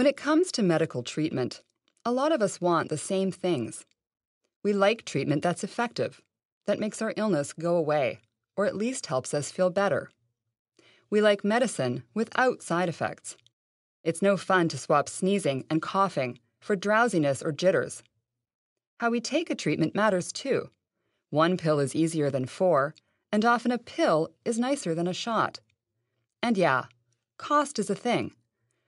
When it comes to medical treatment, a lot of us want the same things. We like treatment that's effective, that makes our illness go away, or at least helps us feel better. We like medicine without side effects. It's no fun to swap sneezing and coughing for drowsiness or jitters. How we take a treatment matters too. One pill is easier than four, and often a pill is nicer than a shot. And yeah, cost is a thing.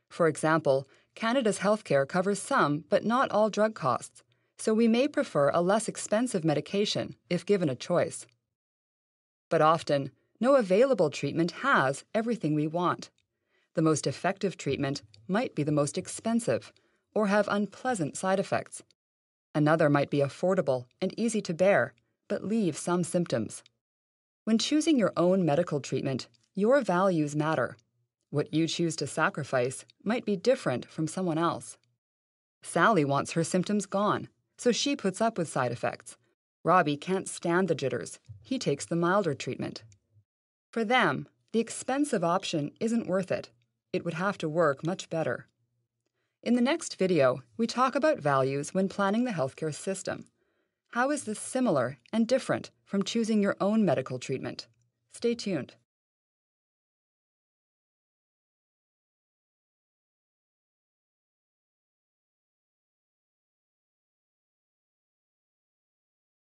For example, Canada's healthcare covers some but not all drug costs, so we may prefer a less expensive medication if given a choice. But often, no available treatment has everything we want. The most effective treatment might be the most expensive or have unpleasant side effects. Another might be affordable and easy to bear, but leave some symptoms. When choosing your own medical treatment, your values matter. What you choose to sacrifice might be different from someone else. Sally wants her symptoms gone, so she puts up with side effects. Robbie can't stand the jitters. He takes the milder treatment. For them, the expensive option isn't worth it. It would have to work much better. In the next video, we talk about values when planning the healthcare system. How is this similar and different from choosing your own medical treatment? Stay tuned.